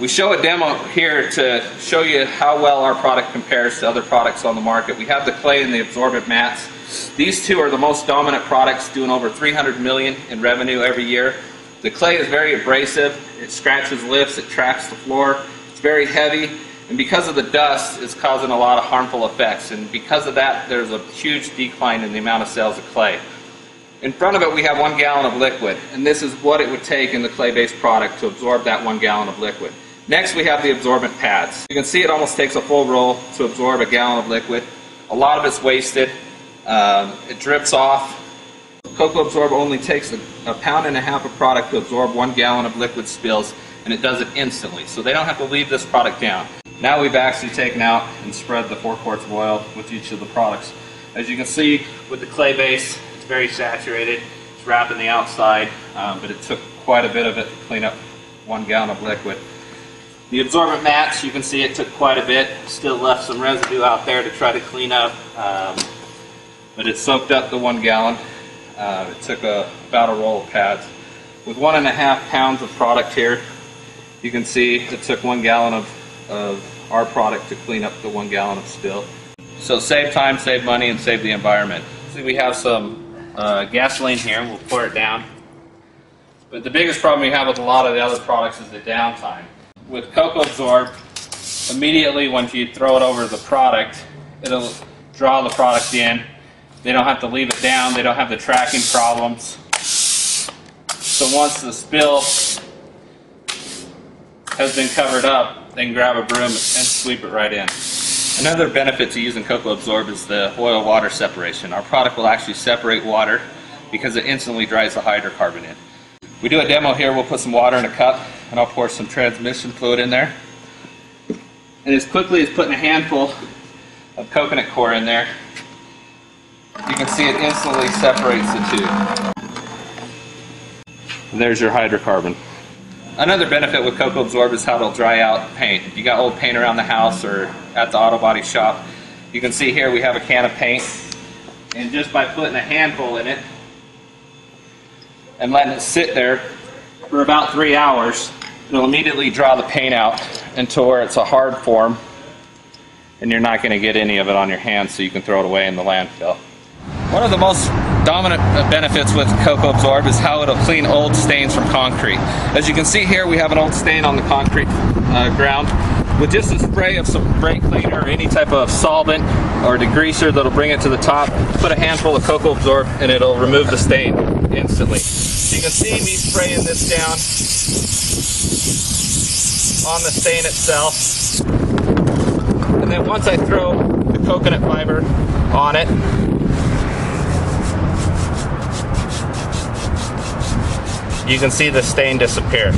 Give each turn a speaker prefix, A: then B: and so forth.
A: We show a demo here to show you how well our product compares to other products on the market. We have the clay and the absorbent mats. These two are the most dominant products doing over 300 million in revenue every year. The clay is very abrasive, it scratches lifts, it tracks the floor, it's very heavy, and because of the dust, it's causing a lot of harmful effects. And because of that, there's a huge decline in the amount of sales of clay. In front of it, we have one gallon of liquid, and this is what it would take in the clay-based product to absorb that one gallon of liquid. Next, we have the absorbent pads. You can see it almost takes a full roll to absorb a gallon of liquid. A lot of it's wasted. Um, it drips off. Coco Absorb only takes a, a, pound and a half of product to absorb one gallon of liquid spills, and it does it instantly. So they don't have to leave this product down. Now we've actually taken out and spread the four quarts of oil with each of the products. As you can see with the clay base, very saturated. It's wrapping the outside, um, but it took quite a bit of it to clean up one gallon of liquid. The absorbent mats, you can see it took quite a bit. Still left some residue out there to try to clean up, um, but it soaked up the one gallon. Uh, it took a, about a roll of pads. With one and a half pounds of product here, you can see it took one gallon of, of our product to clean up the one gallon of spill. So save time, save money, and save the environment. See, we have some uh, gasoline here. We'll pour it down. But the biggest problem we have with a lot of the other products is the downtime with Coco Absorb, immediately once you throw it over the product, it'll draw the product in. They don't have to leave it down. They don't have the tracking problems. So once the spill has been covered up, then grab a broom and sweep it right in. Another benefit to using Coco Absorb is the oil water separation. Our product will actually separate water because it instantly dries the hydrocarbon in. We do a demo here, we'll put some water in a cup and I'll pour some transmission fluid in there. And as quickly as putting a handful of coconut coir in there, you can see it instantly separates the two. And there's your hydrocarbon. Another benefit with Coco Absorb is how it'll dry out paint. If you got old paint around the house or at the auto body shop, you can see here we have a can of paint. And just by putting a handful in it, and letting it sit there for about three hours, it'll immediately draw the paint out until where it's a hard form and you're not going to get any of it on your hands so you can throw it away in the landfill. One of the most dominant benefits with Coco Absorb is how it'll clean old stains from concrete. As you can see here, we have an old stain on the concrete uh, ground. With just a spray of some brake cleaner or any type of solvent or degreaser that'll bring it to the top, put a handful of Coco Absorb and it'll remove the stain instantly. You can see me spraying this down on the stain itself. And then once I throw the coconut fiber on it, you can see the stain disappear.